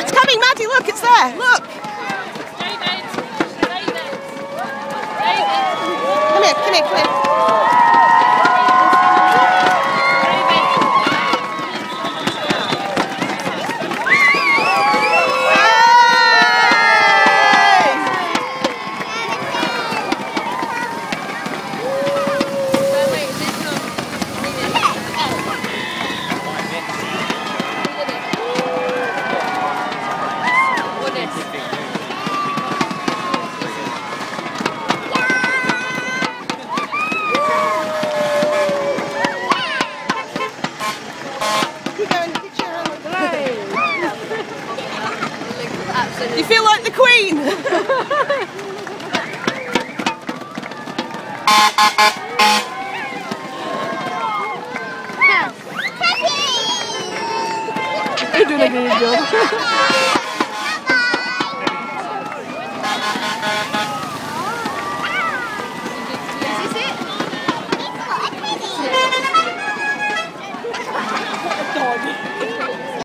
it's coming, Maddie. Look, it's there. Look. Come here, come here, come here. You feel like the Queen? You're doing a good job.